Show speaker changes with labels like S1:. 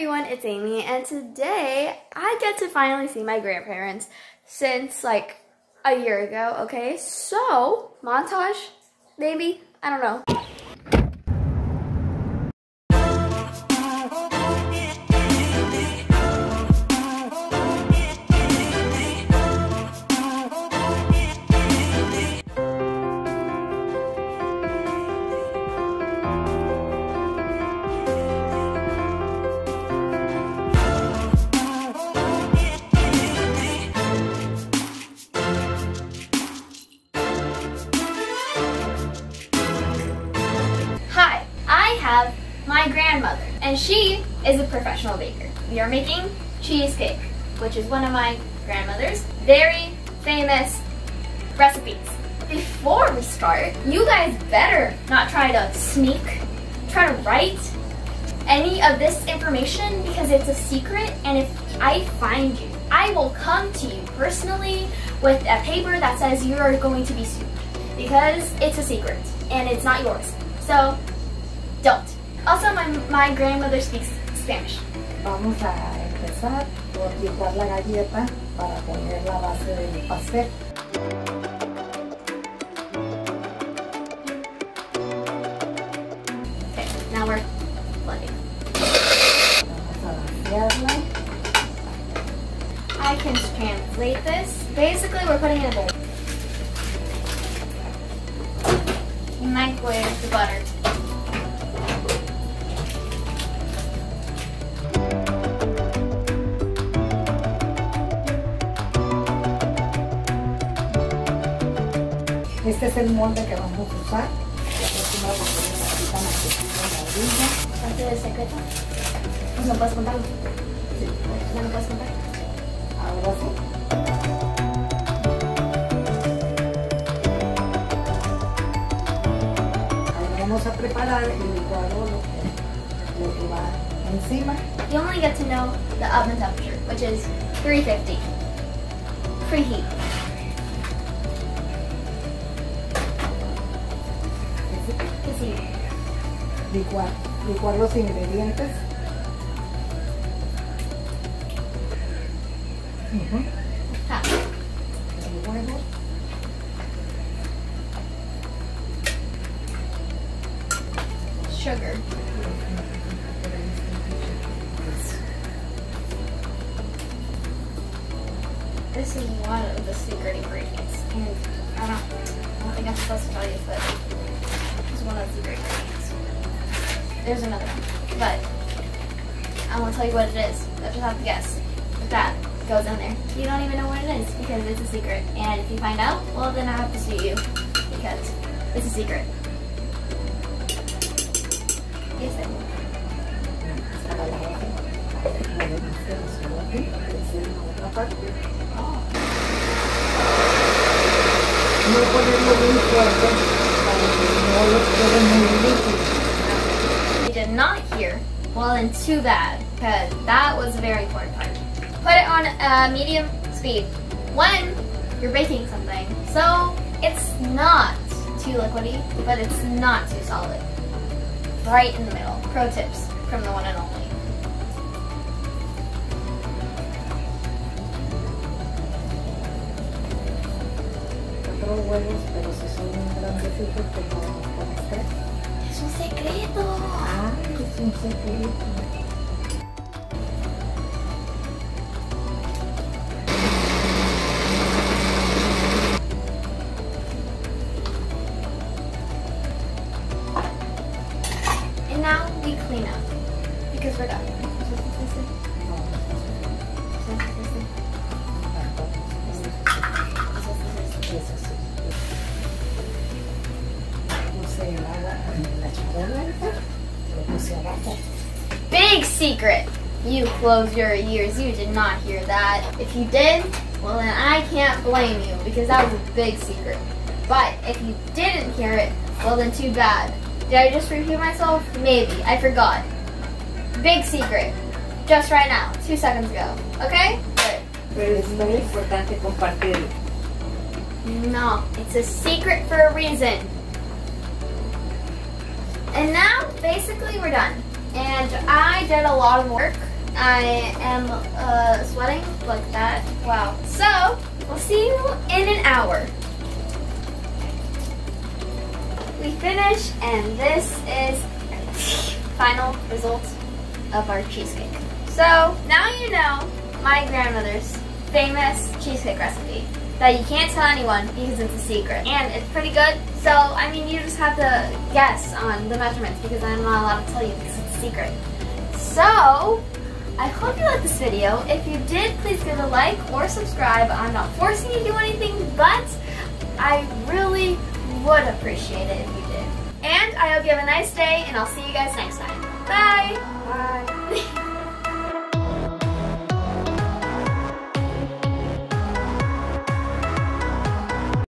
S1: everyone, it's Eimi, and today I get to finally see my grandparents since like a year ago, okay? So, montage, maybe? I don't know. Grandmother, and she is a professional baker. We are making cheesecake, which is one of my grandmother's very famous recipes. Before we start, you guys better not try to sneak, try to write any of this information because it's a secret, and if I find you, I will come to you personally with a paper that says you are going to be sued because it's a secret and it's not yours. So, don't. Also, my, my grandmother speaks Spanish.
S2: Vamos a empezar por licuar la galleta para poner la base del pastel.
S1: Okay, now we're blending.
S2: Vamos a vaciarla.
S1: I can translate this. Basically, we're putting it in a bowl. Microwave the butter.
S2: Este es el molde que vamos a usar. La próxima la orilla.
S1: Parte del secreto. No puedes contarlo.
S2: Sí,
S1: No puedes contar.
S2: ahora sí. Ahora vamos a preparar el licuado, lo que, lo que va encima.
S1: You only get to know the oven temperature, which is 350. Preheat.
S2: Licuar, licuar los ingredientes.
S1: Sugar. This is one of the secret ingredients. And I don't, I don't think I'm supposed to tell you, but it's one of the secret ingredients. There's another one, but I won't tell you what it is. I just have to guess. If that goes in there. You don't even know what it is because it's a secret. And if you find out, well then I have to sue you because it's a secret. Yes.
S2: No no.
S1: Not here, well then too bad, because that was a very important part. Put it on uh, medium speed when you're baking something. So it's not too liquidy, but it's not too solid. Right in the middle. Pro tips from the one and only.
S2: Huevos, pero si son poner tres.
S1: Es un secreto.
S2: Ah, es secreto.
S1: And now Big secret! You close your ears. You did not hear that. If you did, well then I can't blame you because that was a big secret. But if you didn't hear it, well then too bad. Did I just repeat myself? Maybe. I forgot. Big secret. Just right now. Two seconds ago. Okay? Good.
S3: Pero es muy importante compartirlo.
S1: No, it's a secret for a reason. And now, basically, we're done. And I did a lot of work I am uh, sweating like that. Wow. So, we'll see you in an hour. We finish, and this is final result of our cheesecake. So, now you know my grandmother's famous cheesecake recipe that you can't tell anyone because it's a secret. And it's pretty good. So, I mean, you just have to guess on the measurements because I'm not allowed to tell you because it's a secret. So, I hope you liked this video. If you did, please give a like or subscribe. I'm not forcing you to do anything, but I really would appreciate it if you did. And I hope you have a nice day, and I'll see you guys next time. Bye!
S3: Bye.